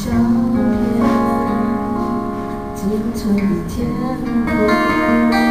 相片仅存的天空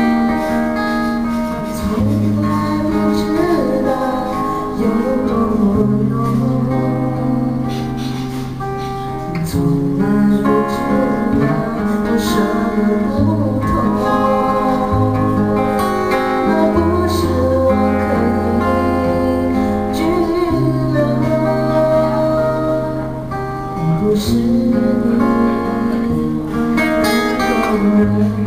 Música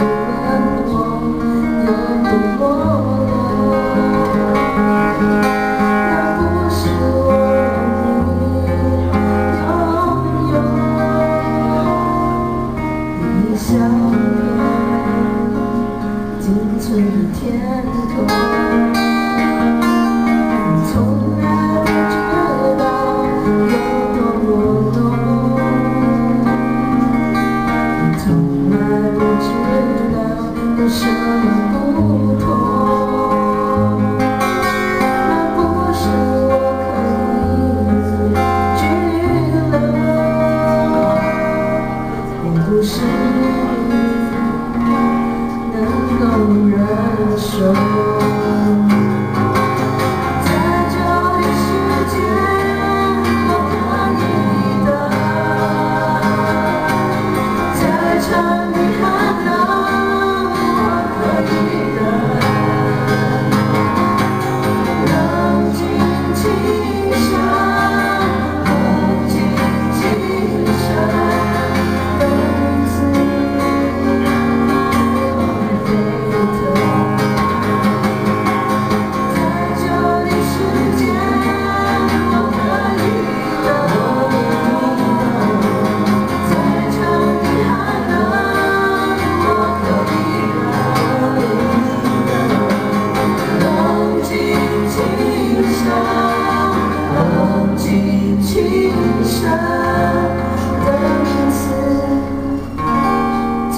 oh.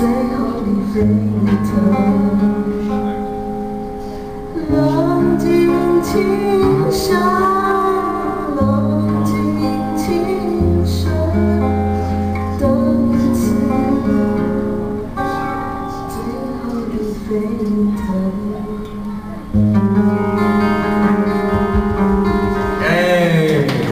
最后的沸腾，冷静情，冷静，最后的。